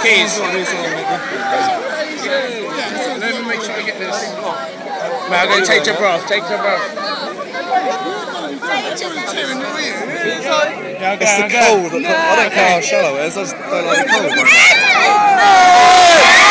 Keys. Let me make sure I get this. Man, I'm going to take your breath. Take your breath. It's the cold. I don't care how shallow it is. I just don't like the cold.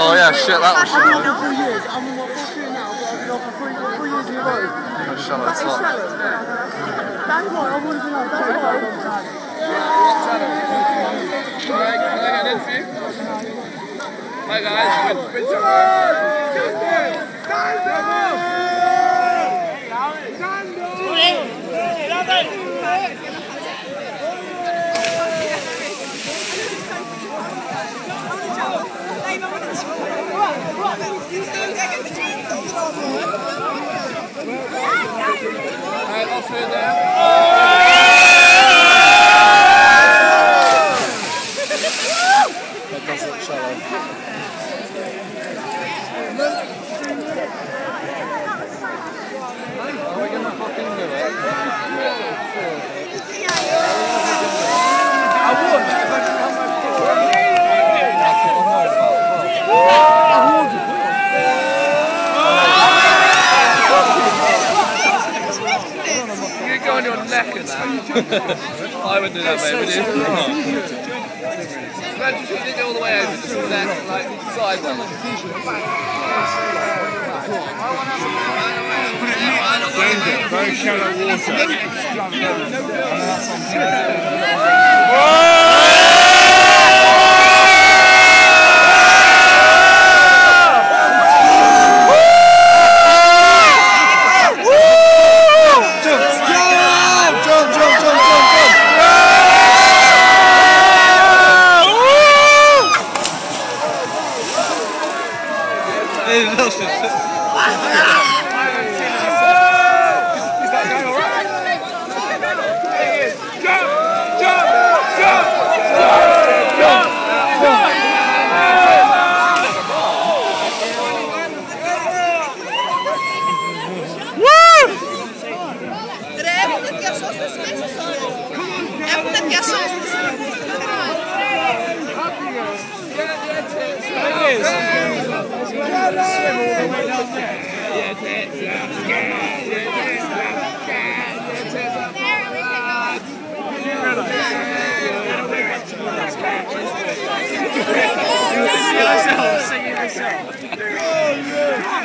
Oh yeah, shit, that was shallow. for years. I'm in what fourth year now, but I've been off for three, three years in a row. That's shallow. It's not. That's why I wanted to know. That's why I wanted to know. Hi guys, good, good job. Right, off here there. Oh! I wouldn't do that, mate. Would you? Imagine if you did it all the way over to the neck, like sideways. Danger, very shallow water. Jump, It's delicious. Yes.